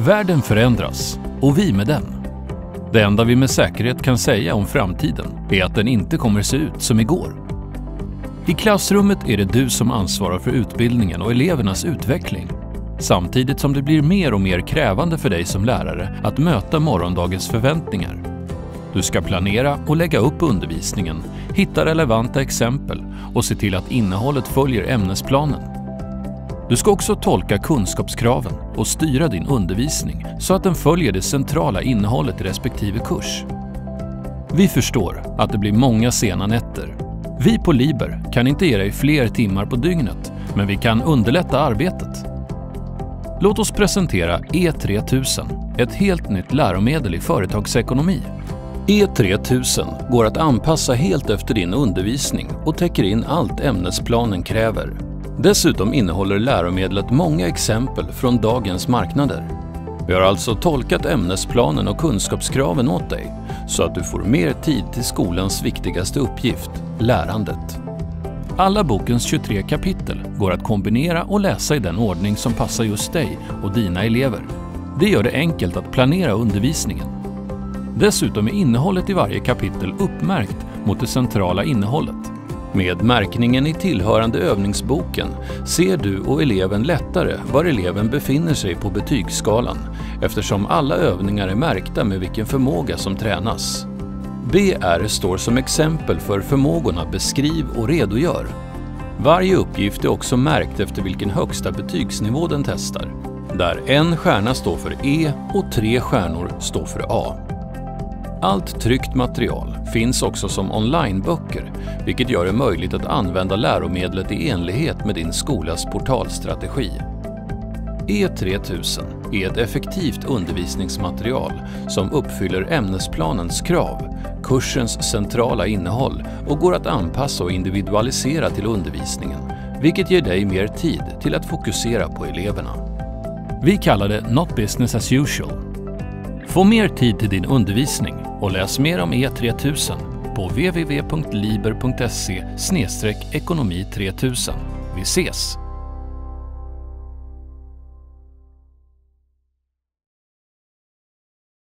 Världen förändras och vi med den. Det enda vi med säkerhet kan säga om framtiden är att den inte kommer se ut som igår. I klassrummet är det du som ansvarar för utbildningen och elevernas utveckling. Samtidigt som det blir mer och mer krävande för dig som lärare att möta morgondagens förväntningar. Du ska planera och lägga upp undervisningen, hitta relevanta exempel och se till att innehållet följer ämnesplanen. Du ska också tolka kunskapskraven och styra din undervisning så att den följer det centrala innehållet i respektive kurs. Vi förstår att det blir många sena nätter. Vi på Liber kan inte ge dig fler timmar på dygnet, men vi kan underlätta arbetet. Låt oss presentera E3000, ett helt nytt läromedel i företagsekonomi. E3000 går att anpassa helt efter din undervisning och täcker in allt ämnesplanen kräver. Dessutom innehåller läromedlet många exempel från dagens marknader. Vi har alltså tolkat ämnesplanen och kunskapskraven åt dig så att du får mer tid till skolans viktigaste uppgift, lärandet. Alla bokens 23 kapitel går att kombinera och läsa i den ordning som passar just dig och dina elever. Det gör det enkelt att planera undervisningen. Dessutom är innehållet i varje kapitel uppmärkt mot det centrala innehållet. Med märkningen i tillhörande övningsboken ser du och eleven lättare var eleven befinner sig på betygsskalan eftersom alla övningar är märkta med vilken förmåga som tränas. BR står som exempel för förmågorna beskriv och redogör. Varje uppgift är också märkt efter vilken högsta betygsnivå den testar, där en stjärna står för E och tre stjärnor står för A. Allt tryckt material finns också som onlineböcker, vilket gör det möjligt att använda läromedlet i enlighet med din skolas portalstrategi. E3000 är ett effektivt undervisningsmaterial som uppfyller ämnesplanens krav, kursens centrala innehåll och går att anpassa och individualisera till undervisningen, vilket ger dig mer tid till att fokusera på eleverna. Vi kallar det Not Business as usual. Få mer tid till din undervisning och läs mer om E3000 på www.liber.se ekonomi 3000. Vi ses!